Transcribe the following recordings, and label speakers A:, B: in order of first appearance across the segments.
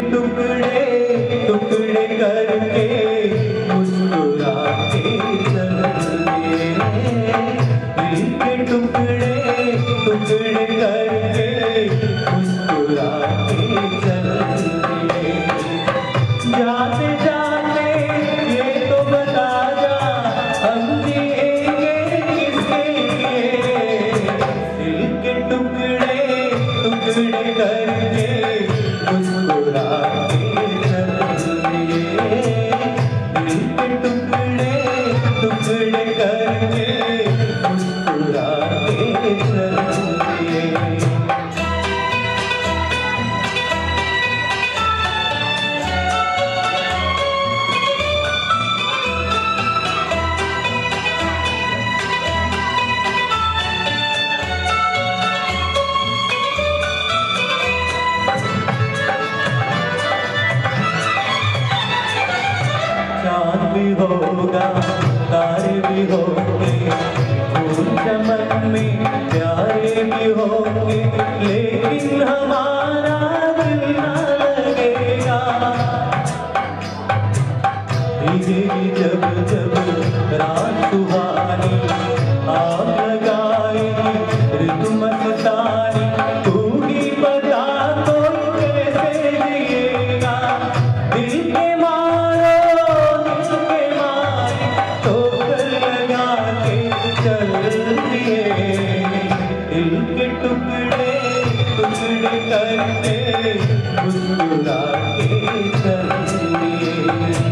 A: टुकड़े टुकड़े करके होंगे उनका में प्यारे भी होंगे लेकिन हमारा दिल ना लगेगा। जब जब रात करते मुस्कुरा के चलने।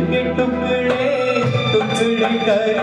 A: टुकड़े टुकड़ी करे